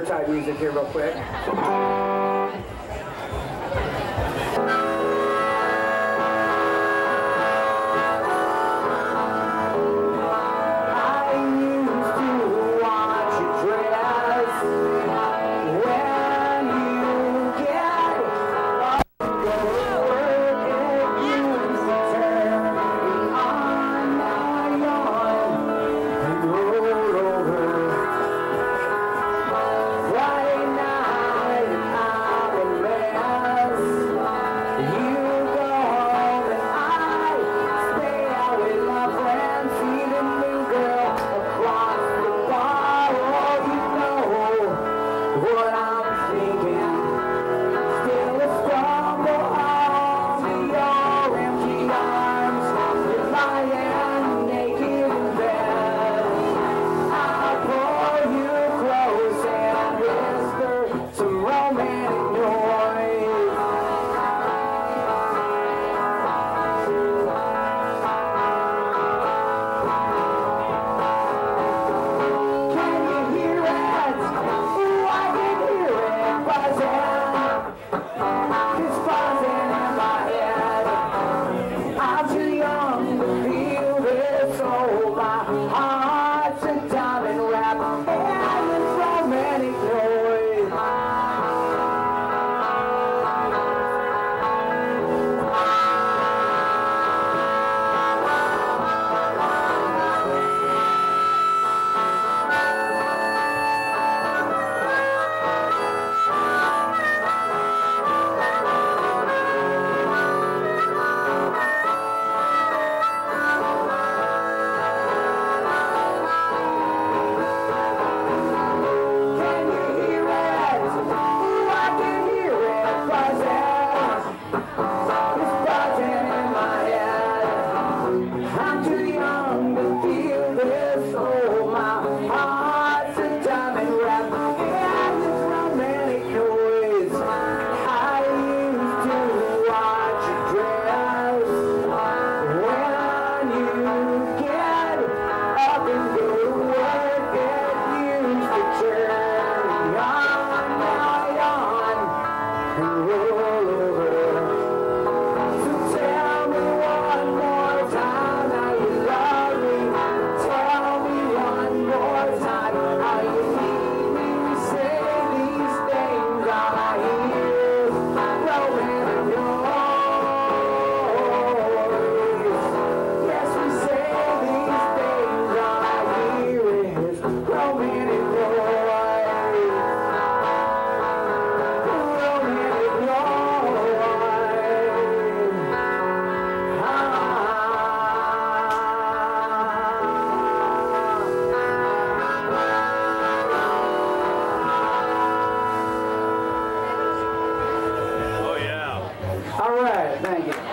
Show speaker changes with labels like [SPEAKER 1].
[SPEAKER 1] Riptide music here real quick. right, thank you.